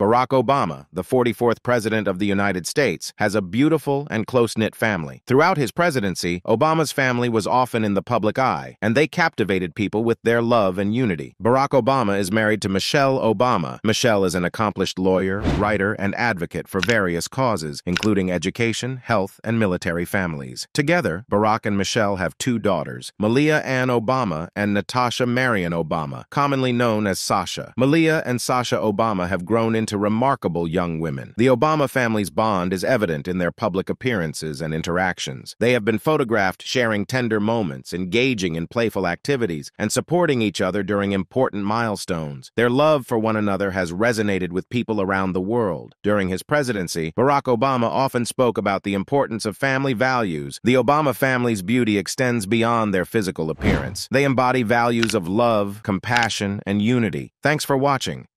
Barack Obama, the 44th President of the United States, has a beautiful and close-knit family. Throughout his presidency, Obama's family was often in the public eye, and they captivated people with their love and unity. Barack Obama is married to Michelle Obama. Michelle is an accomplished lawyer, writer, and advocate for various causes, including education, health, and military families. Together, Barack and Michelle have two daughters, Malia Ann Obama and Natasha Marian Obama, commonly known as Sasha. Malia and Sasha Obama have grown into remarkable young women. The Obama family's bond is evident in their public appearances and interactions. They have been photographed sharing tender moments, engaging in playful activities, and supporting each other during important milestones. Their love for one another has resonated with people around the world. During his presidency, Barack Obama often spoke about the importance of family values. The Obama family's beauty extends beyond their physical appearance. They embody values of love, compassion, and unity. Thanks for watching.